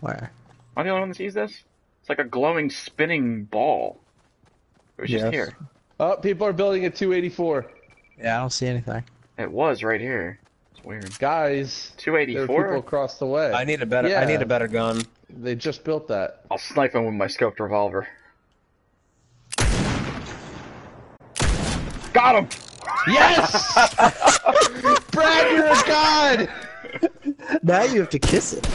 Where? Am I the only one that sees this? It's like a glowing spinning ball. It was just here. Oh, people are building at 284. Yeah, I don't see anything. It was right here. It's weird. Guys, there are people 284? across the way. I need a better. I need a better gun. They just built that. I'll snipe him with my scoped revolver. Got him! Yes! Brad, you're a god! Now you have to kiss it.